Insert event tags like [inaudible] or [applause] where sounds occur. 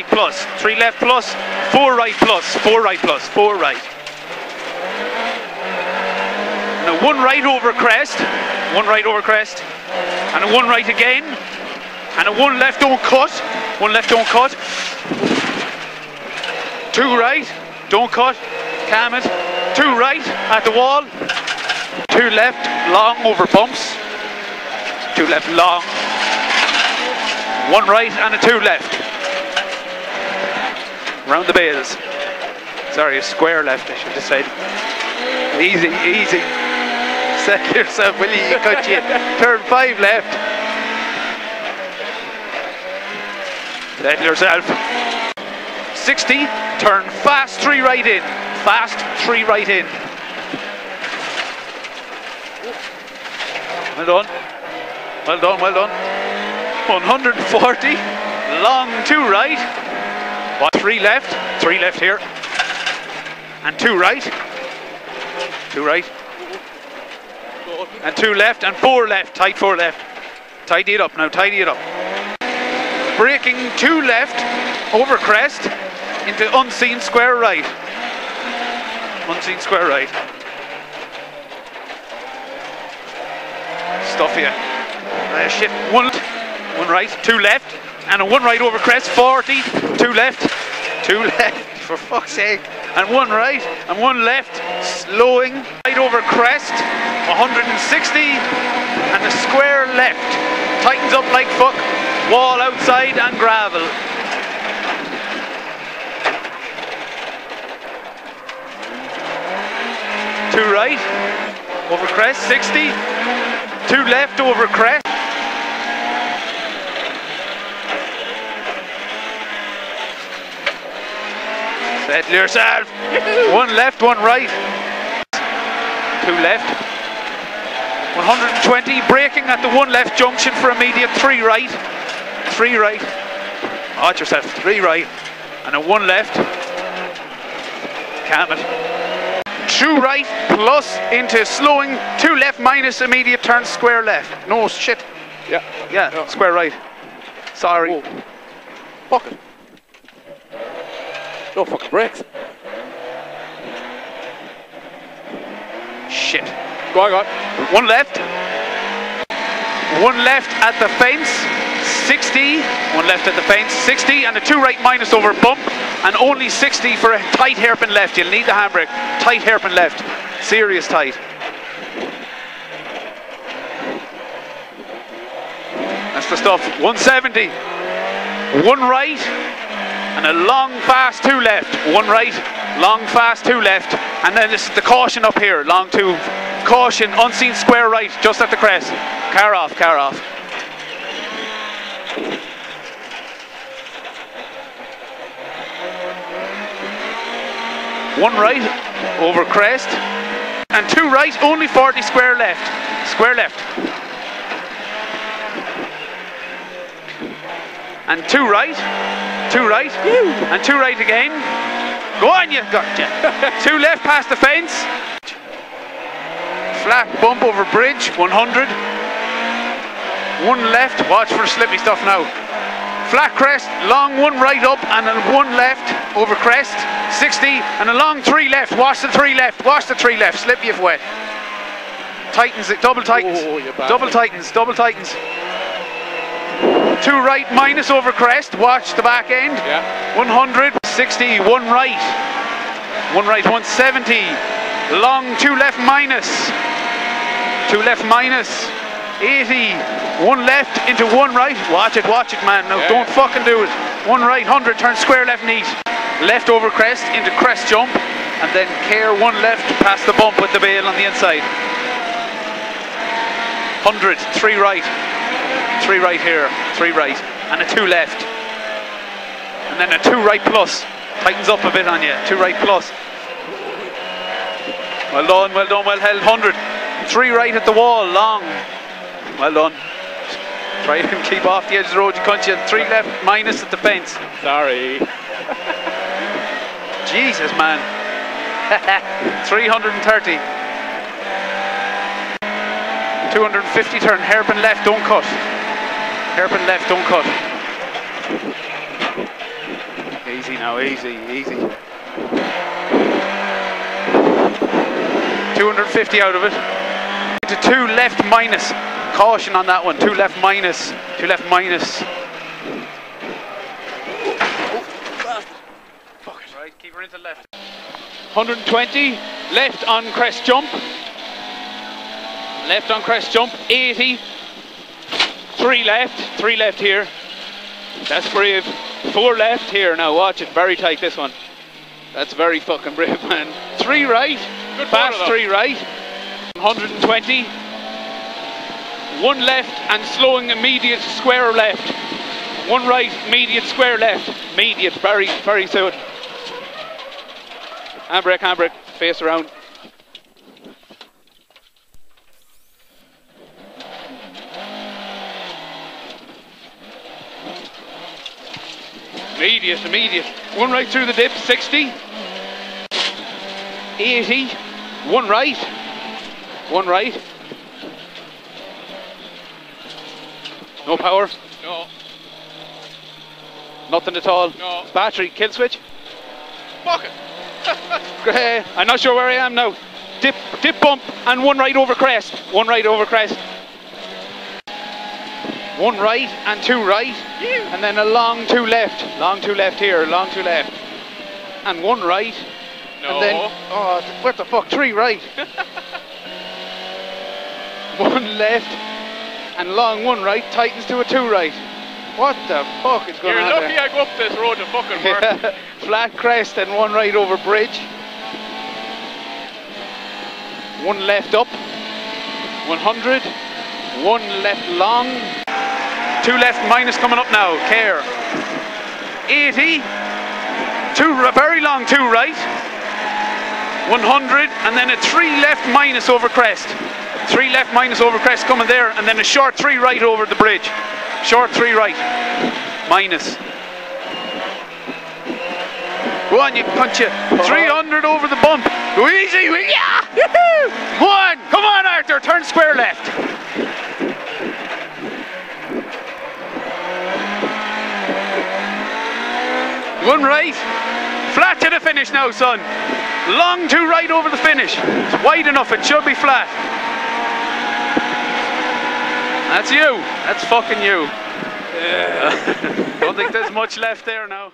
plus, three left plus, four right plus, four right plus, four right. Now one right over crest, one right over crest, and a one right again, and a one left don't cut, one left don't cut, two right, don't cut, calm it, two right at the wall, two left, long over bumps, two left long, one right and a two left. Round the bales. Sorry, a square left, I should have said. Easy, easy. [laughs] Set yourself, will you? You cut you. [laughs] Turn five left. Set yourself. 60, turn fast three right in. Fast three right in. Well done. Well done, well done. 140. Long two right. What, three left? Three left here. And two right. Two right. And two left and four left. Tight four left. Tidy it up now, tidy it up. Braking two left over crest into unseen square right. Unseen square right. Stuff here. Uh, shit. One, one right, two left, and a one right over crest. 40, two left, two [laughs] left. For fuck's sake. And one right, and one left. Slowing right over crest. 160, and a square left. Tightens up like fuck. Wall outside and gravel. Two right, over crest, 60. Two left over crest. Settle yourself. one left, one right. Two left. 120, braking at the one left junction for immediate three right. Three right. Watch yourself. Three right. And a one left. Calm it. Two right plus into slowing. Two left minus immediate turn square left. No shit. Yeah. Yeah, Yeah. square right. Sorry. Whoa. Fuck it. No fucking brakes. Shit. Go on, go on. One left. One left at the fence. 60. One left at the fence. 60 and a two right minus over bump. And only 60 for a tight hairpin left. You'll need the handbrake. Tight hairpin left. Serious tight. That's the stuff. 170. One right. And a long fast two left. One right. Long fast two left. And then this is the caution up here. Long two. Caution. Unseen square right. Just at the crest. Car off. Car off. One right over crest. And two right, only 40 square left. Square left. And two right. Two right. And two right again. Go on, you gotcha. [laughs] two left past the fence. Flat bump over bridge, 100. One left, watch for slippy stuff now. Flat crest, long one right up and then one left over crest, 60, and a long three left. Watch the three left, watch the three left, slip you if wet. Tightens it, double tightens. Oh, double tightens, double tightens. Two right minus over crest, watch the back end. Yeah. 100, 60, one right. One right, 170. Long, two left minus. Two left minus. 80. One left into one right. Watch it, watch it, man. No, Yeah. don't fucking do it. One right, 100, turn square left neat. Left over crest into crest jump. And then care one left past the bump with the bale on the inside. 100, three right. Three right here, three right. And a two left. And then a two right plus. Tightens up a bit on you. Two right plus. Well done, well done, well held. 100. Three right at the wall, long. Well done. Try and [laughs] keep off the edge of the road, you cunt you. Three left, minus at the fence. Sorry. [laughs] Jesus, man. [laughs] 330. 250 turn, hairpin left, don't cut. Hairpin left, don't cut. Easy now, easy, easy. 250 out of it. To two left minus. Caution on that one. Two left minus. Two left minus. Right, keep her into left. 120. Left on crest jump. Left on crest jump. 80. Three left. Three left here. That's brave. Four left here now. Watch it. Very tight this one. That's very fucking brave, [laughs] man. Three right. Good Fast three right. 120. One left and slowing immediate square left. One right, immediate square left. Immediate, very, very soon. Handbrake, handbrake, face around. Immediate, immediate. One right through the dip, 60. 80. One right. One right. No power. No, Nothing at all. No. Battery, kill switch. fuck it. [laughs] I'm not sure where I am now. Dip, dip bump, and one right over crest. One right over crest. One right and two right, and then a long two left. Long two left here. Long two left, and one right, No. and then oh, what the fuck? Three right. [laughs] one left, and long one right tightens to a two right. What the fuck is going on? You're lucky there? I go up this road to fucking work. [laughs] Flat crest and one right over bridge. One left up. 100. One left long. Two left minus coming up now. Care. 80. Two r- very long two right. 100 and then a three left minus over crest. Three left minus over crest coming there and then a short three right over the bridge. Short three right. Minus. Go on, you punch it. 300 uh-huh. over the bump. Go easy. Yeah. [laughs] One. Come on, Arthur. Turn square left. One right. Flat to the finish now, son. Long to right over the finish. It's wide enough. It should be flat. That's you. That's fucking you. Yeah. [laughs] Don't think there's much left there now.